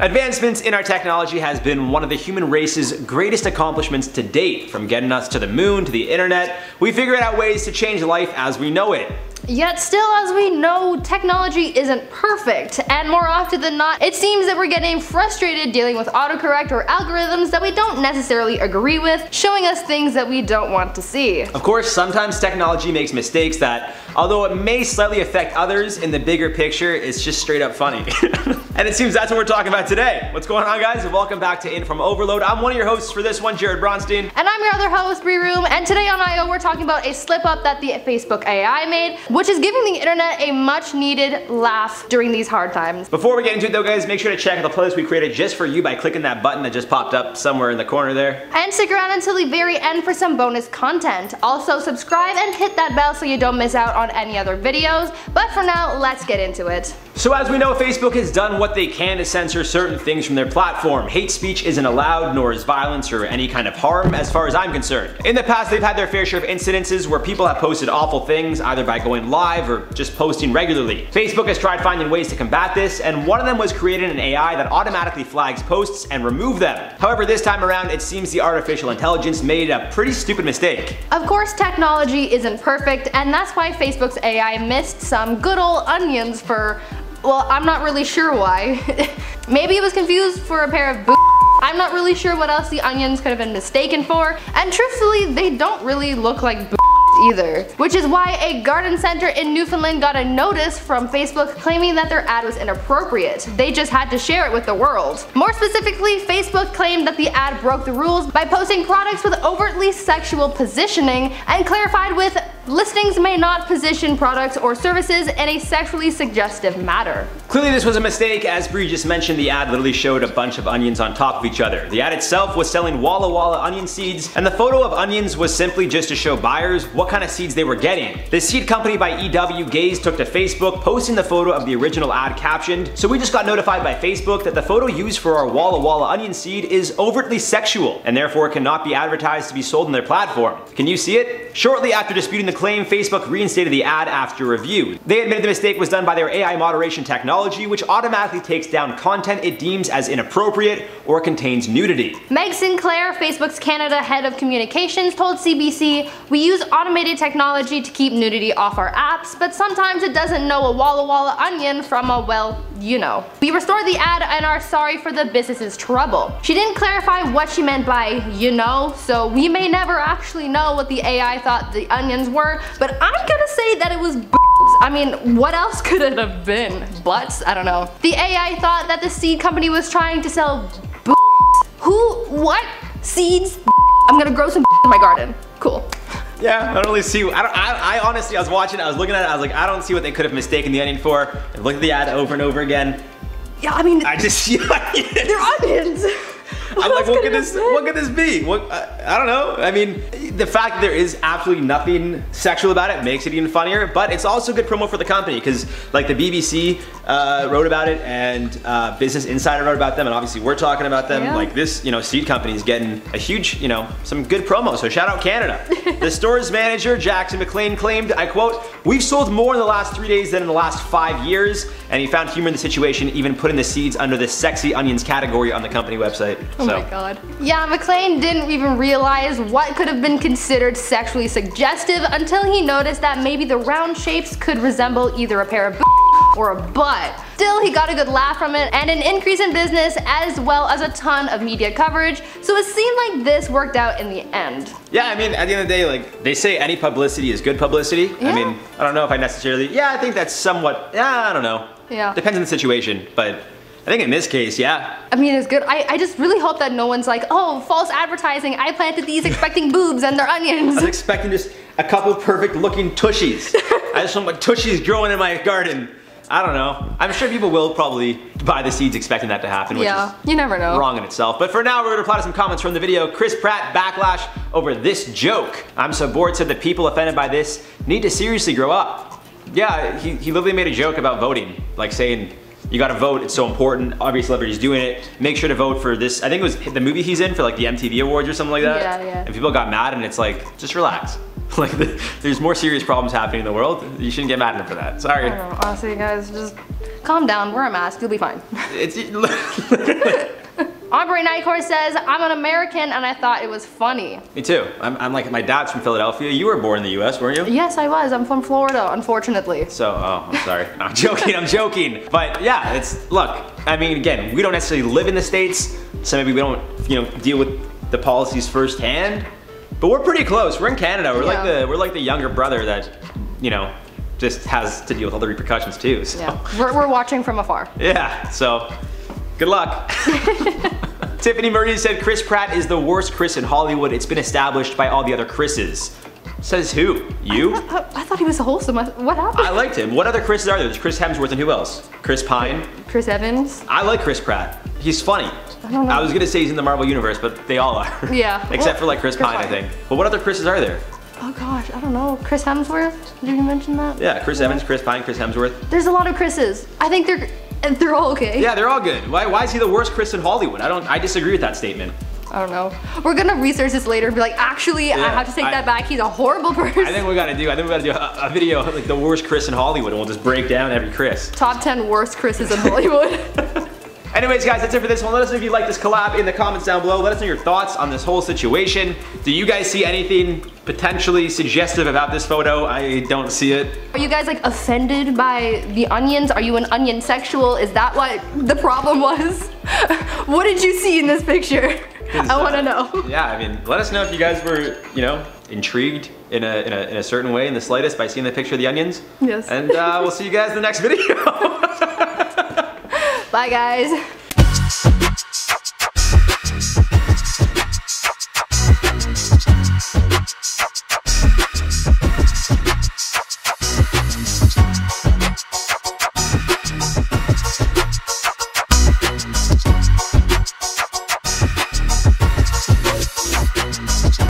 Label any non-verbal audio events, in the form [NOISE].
Advancements in our technology has been one of the human race's greatest accomplishments to date. From getting us to the moon to the internet, we figured out ways to change life as we know it. Yet still, as we know, technology isn't perfect, and more often than not, it seems that we're getting frustrated dealing with autocorrect or algorithms that we don't necessarily agree with, showing us things that we don't want to see. Of course, sometimes technology makes mistakes that, although it may slightly affect others, in the bigger picture, it's just straight up funny. [LAUGHS] and it seems that's what we're talking about today. What's going on guys, and welcome back to Inform Overload. I'm one of your hosts for this one, Jarred Bronstein. And I'm your other host, Brie Roome, and today on I.O. we're talking about a slip up that the Facebook AI made, which is giving the internet a much needed laugh during these hard times. Before we get into it though guys, make sure to check out the playlist we created just for you by clicking that button that just popped up somewhere in the corner there. And stick around until the very end for some bonus content. Also subscribe and hit that bell so you don't miss out on any other videos. But for now, let's get into it. So as we know, Facebook has done what they can to censor certain things from their platform. Hate speech isn't allowed, nor is violence or any kind of harm as far as I'm concerned. In the past, they've had their fair share of incidences where people have posted awful things either by going live or just posting regularly. Facebook has tried finding ways to combat this, and one of them was creating an AI that automatically flags posts and remove them. However, this time around, it seems the artificial intelligence made a pretty stupid mistake. Of course, technology isn't perfect, and that's why Facebook's AI missed some good old onions for, well, I'm not really sure why. [LAUGHS] Maybe it was confused for a pair of boots. I'm not really sure what else the onions could have been mistaken for, and truthfully, they don't really look like boots either. Which is why a garden center in Newfoundland got a notice from Facebook claiming that their ad was inappropriate. They just had to share it with the world. More specifically, Facebook claimed that the ad broke the rules by posting products with overtly sexual positioning and clarified with Listings may not position products or services in a sexually suggestive manner. Clearly this was a mistake, as Brie just mentioned the ad literally showed a bunch of onions on top of each other. The ad itself was selling Walla Walla onion seeds, and the photo of onions was simply just to show buyers what kind of seeds they were getting. The seed company by EW Gaze took to Facebook, posting the photo of the original ad captioned, so we just got notified by Facebook that the photo used for our Walla Walla onion seed is overtly sexual, and therefore cannot be advertised to be sold on their platform. Can you see it? Shortly after disputing the claim, Facebook reinstated the ad after review. They admitted the mistake was done by their AI moderation technology, which automatically takes down content it deems as inappropriate or contains nudity. Meg Sinclair, Facebook's Canada head of communications, told CBC, We use automated technology to keep nudity off our apps, but sometimes it doesn't know a Walla Walla onion from a, well, you know. We restored the ad and are sorry for the business's trouble. She didn't clarify what she meant by, you know, so we may never actually know what the AI thought the onions were, but I'm gonna say that it was I mean, what else [LAUGHS] could it have been? Butts? I don't know. The AI thought that the seed company was trying to sell Who? What? Seeds? I'm gonna grow some in my garden. Cool. Yeah, I don't really see, I, don't, I, I, honestly, I was watching, I was looking at it, I was like, I don't see what they could have mistaken the onion for. I looked at the ad over and over again. Yeah, I mean. I just see [LAUGHS] onions. They're onions. I'm like, what could this, what could this be? What, I, I don't know. I mean, the fact that there is absolutely nothing sexual about it makes it even funnier, but it's also good promo for the company because like the BBC uh, wrote about it and uh, Business Insider wrote about them and obviously we're talking about them. Yeah. Like this, you know, seed company is getting a huge, you know, some good promo. So shout out Canada. [LAUGHS] the store's manager, Jackson McLean claimed, I quote, we've sold more in the last three days than in the last five years. And he found humor in the situation, even putting the seeds under the sexy onions category on the company website. Oh so. my god. Yeah, McLean didn't even realize what could have been considered sexually suggestive until he noticed that maybe the round shapes could resemble either a pair of or a butt. Still, he got a good laugh from it and an increase in business as well as a ton of media coverage, so it seemed like this worked out in the end. Yeah, I mean, at the end of the day, like, they say any publicity is good publicity. Yeah. I mean, I don't know if I necessarily, yeah, I think that's somewhat, yeah, I don't know. Yeah. Depends on the situation, but I think in this case, yeah. I mean, it's good. I, I just really hope that no one's like, oh, false advertising. I planted these expecting [LAUGHS] boobs and they're onions. I was expecting just a couple perfect looking tushies. [LAUGHS] I just want my tushies growing in my garden. I don't know. I'm sure people will probably buy the seeds expecting that to happen, which yeah, is you never know. wrong in itself. But for now, we're gonna reply to some comments from the video. Chris Pratt backlash over this joke. I'm so bored said the people offended by this need to seriously grow up. Yeah, he, he literally made a joke about voting, like saying, you gotta vote, it's so important. Every celebrity's doing it. Make sure to vote for this. I think it was the movie he's in for like the MTV Awards or something like that. Yeah, yeah. And people got mad and it's like, just relax. [LAUGHS] like the, there's more serious problems happening in the world. You shouldn't get mad at him for that. Sorry. Honestly, guys, just Calm down, wear a mask, you'll be fine. [LAUGHS] It's [LAUGHS] Aubrey Nighthorse says, I'm an American and I thought it was funny. me too. I'm, I'm like my dad's from Philadelphia. You were born in the U.S., weren't you? Yes, I was. I'm from Florida, unfortunately. So, oh, I'm sorry. No, I'm joking, I'm joking. But yeah, it's, look, I mean, again, we don't necessarily live in the States, so maybe we don't, you know, deal with the policies firsthand. But we're pretty close. We're in Canada. We're like the we're like the younger brother that, you know, just has to deal with all the repercussions too. [LAUGHS] So Yeah, we're, we're watching from afar. yeah, so good luck. [LAUGHS] Tiffany Murray said Chris Pratt is the worst Chris in Hollywood. It's been established by all the other Chris's. Says who? You? I, I thought he was wholesome. I- What happened? I liked him. What other Chris's are there? There's Chris Hemsworth and who else? Chris Pine. Chris Evans? I like Chris Pratt. He's funny. I don't know. I was gonna say he's in the Marvel universe, but they all are. [LAUGHS] Yeah. [LAUGHS] Except Well, for like Chris, Chris Pine, I think. But what other Chris's are there? Oh gosh, I don't know. Chris Hemsworth? Did you mention that? Yeah, Chris Evans, Chris Pine, Chris Hemsworth. There's a lot of Chris's. I think they're they're all okay. Yeah, they're all good. Why, why is he the worst Chris in Hollywood? I don't. I disagree with that statement. I don't know. We're gonna research this later and be like, actually, I have to take I- that back. He's a horrible person. I think we gotta do. I think we gotta do a, a video of like the worst Chris in Hollywood, and we'll just break down every Chris. Top 10 worst Chris's in Hollywood. [LAUGHS] Anyways, guys, that's it for this one. Let us know if you like this collab in the comments down below. Let us know your thoughts on this whole situation. Do you guys see anything potentially suggestive about this photo? I don't see it. Are you guys like offended by the onions? Are you an onion sexual? Is that what the problem was? [LAUGHS] what did you see in this picture? I wanna know. Yeah, I mean, let us know if you guys were, you know, intrigued in a, in a, in a certain way, in the slightest, by seeing the picture of the onions. Yes. And uh, we'll see you guys in the next [LAUGHS] video. Bye guys.